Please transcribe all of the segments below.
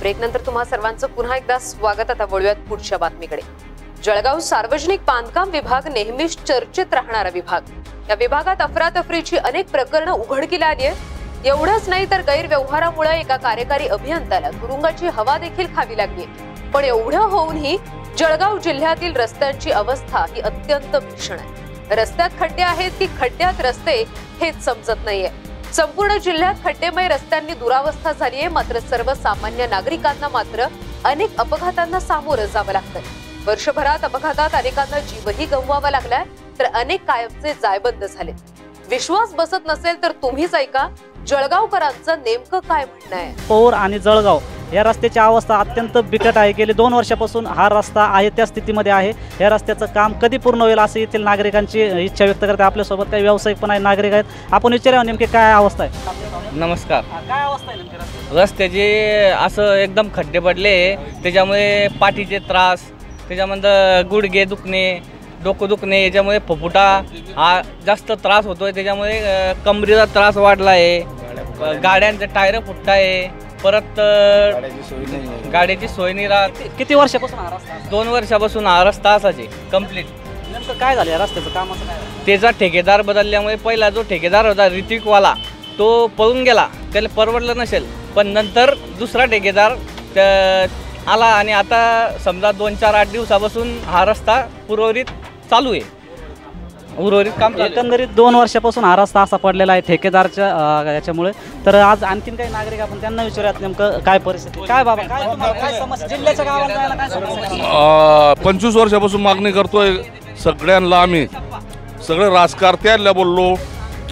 Break नंतर तुम्हा सर्वांचं पुन्हा एकदा स्वागत. आता वळूयात पुढच्या बातमीकडे. जळगाव सार्वजनिक बांधकाम विभाग नेहमीच चर्चेत राहणारा विभाग. या विभागात अफरातफरीची अनेक प्रकरणं उघडकीला आली आहेत. एवढंच नाही तर गैरव्यवहारामुळे एका कार्यकारी अभियंत्याला तुरुंगाची हवा देखील खावी लागली पण एवढं होऊनही जळगाव जिल्ह्यातील रस्त्यांची अवस्था ही अत्यंत भीषण आहे. रस्त्यात खड्डे आहेत की खड्ड्यात रस्ते हेच समजत नाहीये. संपूर्ण जिल्ह्यात खड्डेमय रस्त्यांनी दुरावस्था झाली आहे. मात्र सर्वसामान्य नागरिकांना मात्र अनेक अपघातांना सामोरं जावं लागतंय. वर्षभरात अपघातात अनेकांना जीवही गमवावा लागलाय तर अनेक कायमचे जायबंद झाले. विश्वास बसत नसेल तर तुम्हीच ऐका जळगावकरांचं नेमकं काय म्हणणं आहे? पौर आणि जळगाव या रस्त्याची अवस्था अत्यंत बिकट आहे. गेली दोन वर्षापासून हा रस्ता आहे त्या स्थितीमध्ये आहे. या रस्त्याचं काम कधी पूर्ण होईल असं येथील नागरिकांची इच्छा व्यक्त करते. आपल्यासोबत काही व्यावसायिक पण आहे नागरिक आहेत. आपण विचारूया नेमकी काय अवस्था आहे. नमस्कार. काय अवस्था आहे नेमकी रस्त्याची? असं एकदम खड्डे पडले. त्याच्यामुळे पाठीचे त्रास त्याच्यामध्ये गुडघे दुखणे डोकं दुखणे याच्यामुळे फुफुटा हा जास्त त्रास होतोय. त्याच्यामुळे कमरेचा त्रास वाढला आहे गाड्यांचं टायर फुटत आहे परत अ, गाड्याची सोय नाही राहत. किती वर्षापासून हा रस्ता? दोन वर्षापासून हा रस्ता असायचे कंप्लीट नेमकं काय झालं या रस्त्याचं कामाचं काय झालं? त्याचा ठेकेदार बदलल्यामुळे पहिला जो ठेकेदार होता ऋतिकवाला तो पळून गेला. त्याला परवडलं नसेल पण नंतर दुसरा ठेकेदार त्या- आला आणि आता समजा दोन चार आठ दिवसापासून हा रस्ता पूर्वरित चालू आहे. उर्वरित काम चालू आहे. एकंदरीत दोन वर्षापासून हा रस्ता असा पडलेला आहे ठेकेदारच्या याच्यामुळे. तर आज आणखीन काही नागरिक आपण त्यांना विचारूयात नेमकं काय परिस्थिती. काय बाबा काय तुम्हाला काय समस्या? जिल्ह्याच्या गावाला जायला काय समस्या पंचवीस वर्षापासून मागणी करतोय सगळ्यांना आम्ही. सगळे राजकारत्यांना बोललो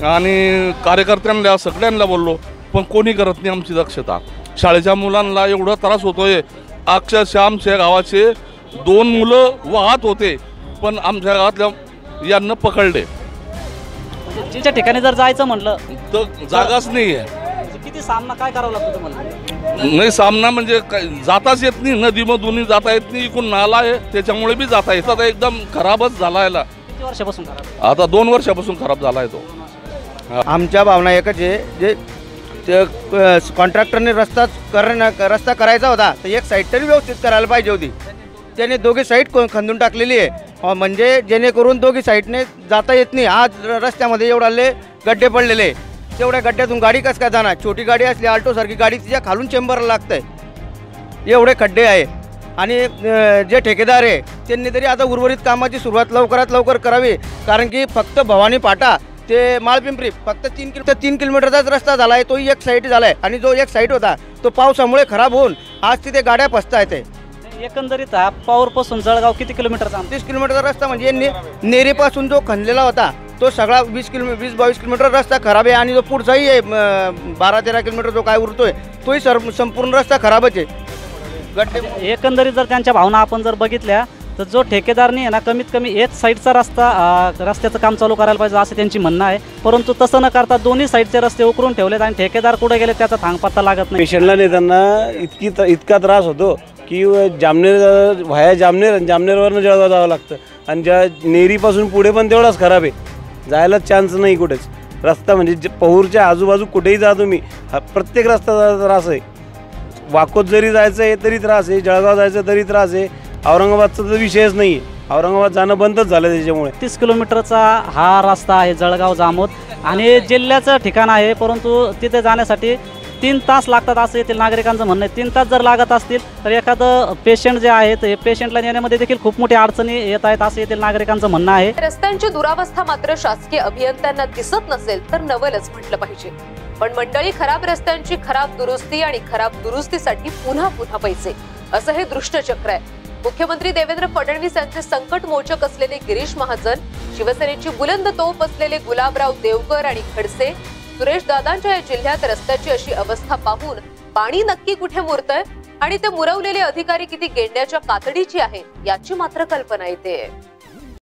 आणि कार्यकर्त्यांना सगळ्यांना बोललो पण कोणी करत नाही आमची दक्षता. शाळेच्या मुलांना एवढा त्रास होतोय. अक्षरशः आमच्या गावाचे दोन मुलं वाहत होते पण आमच्या गावातल्या यांना पकडले. ठिकाणी जर जायचं म्हटलं तर जागाच नाही आहे. म्हणजे किती सामना काय करावा लागतो तुम्हाला? नाही सामना म्हणजे जाताच येत नाही नदीमधूनही जाता येत नाही इकडून नाला आहे त्याच्यामुळे बी जाता येत. आता एकदम खराबच झाला याला किती वर्षापासून आता दोन वर्षापासून खराब झाला आहे तो आमच्या भावना एकच आहे जे ते कॉन्ट्रॅक्टरने रस्ता करणं रस्ता करायचा होता तर एक साईड तरी व्यवस्थित करायला पाहिजे होती. त्याने दोघी साईड खंदून टाकलेली आहे. म्हणजे जेणेकरून दोघी साईडने जाता येत नाही. आज र- रस्त्यामध्ये एवढाले गड्डे पडलेले. तेवढ्या गड्ड्यातून गाडी कसं काय जाणार? छोटी गाडी असली आल्टोसारखी गाडी तिच्या खालून चेंबरला लागतं आहे एवढे खड्डे आहे. आणि जे ठेकेदार आहे त्यांनी तरी आता उर्वरित कामाची सुरुवात लवकरात लवकर करावी. कारण की फक्त भवानी पाटा ते माळपिंपरी फक्त तीन किलो तीन किलोमीटरचाच रस्ता झाला आहे तोही एक साईड झाला आहे आणि जो एक साईड होता तो पावसामुळे खराब होऊन आज तिथे गाड्या फसता येते एकंदरीत हा पासून जळगाव किती किलोमीटरचा अंतर? तीस किलोमीटरचा रस्ता म्हणजे ने नेरेपासून जो खणलेला होता तो सगळा वीस किलो वीस बावीस किलोमीटर रस्ता खराब आहे आणि जो पुढचाही आहे म, बारा तेरा किलोमीटर जो काय उरतोय तोही सर संपूर्ण रस्ता खराबच आहे. गड्डे एकंदरीत जर त्यांच्या भावना आपण जर बघितल्या तर जो ठेकेदारनी आहे ना कमीत कमी एक साईडचा रस्ता अं, रस्त्याचं काम चालू करायला पाहिजे असं त्यांची म्हणणं आहे. परंतु तसं न करता दोन्ही साईडचे रस्ते उकरून ठेवलेत आणि ठेकेदार कुठे गेले त्याचा थांगपत्ता लागत नाही. पेशंटला नेताना इतकी इतका त्रास होतो. की जामनेर व्हाया जामनेर आणि जामनेरवरनं जळगाव जावं लागतं. आणि ज्या नेरीपासून पुढे पण तेवढाच खराब आहे. जायलाच चान्स नाही कुठेच. रस्ता म्हणजे पहूरच्या आजूबाजू कुठेही जा तुम्ही. हा प्रत्येक रस्ता त्रास आहे. वाकोत जरी जायचं आहे तरी त्रास आहे. जळगाव जायचं तरी त्रास आहे. औरंगाबादचा तर विषयच नाही आहे औरंगाबाद जाणं बंदच झालं त्याच्यामुळे. तीस किलोमीटरचा हा रस्ता आहे जळगाव जामोद. आणि जिल्ह्याचं ठिकाण आहे परंतु तिथे जाण्यासाठी तीन तास लागतात असं येथील नागरिकांचं म्हणणं आहे. तीन तास जर लागत असतील तर एखादं पेशंट जे आहेत हे पेशंटला नेण्यामध्ये देखील खूप मोठ्या अडचणी येत आहेत असं येथील नागरिकांचं म्हणणं आहे. रस्त्यांची दुरावस्था मात्र शासकीय अभियंत्यांना दिसत नसेल तर नवलच म्हटलं पाहिजे. पण मंडळी खराब रस्त्यांची खराब दुरुस्ती आणि खराब दुरुस्तीसाठी पुन्हा पुन्हा पैसे. असं हे दृष्टचक्र आहे. मुख्यमंत्री देवेंद्र फडणवीस यांचे संकट मोचक असलेले गिरीश महाजन शिवसेनेची बुलंद तोफ असलेले गुलाबराव देवकर आणि खडसे सुरेश दादांच्या या जिल्ह्यात रस्त्याची अशी अवस्था पाहून पाणी नक्की कुठे मुरतंय आणि ते मुरवलेले अधिकारी किती गेंड्याच्या कातडीची आहे याची मात्र कल्पना येते.